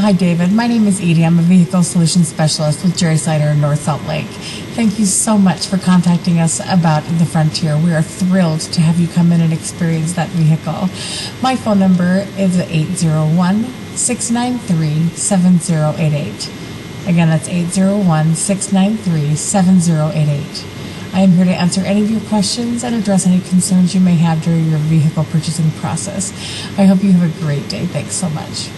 Hi, David. My name is Edie. I'm a vehicle solutions specialist with Jerry Seiner in North Salt Lake. Thank you so much for contacting us about the Frontier. We are thrilled to have you come in and experience that vehicle. My phone number is 801 693 7088. Again, that's 801 693 7088. I am here to answer any of your questions and address any concerns you may have during your vehicle purchasing process. I hope you have a great day. Thanks so much.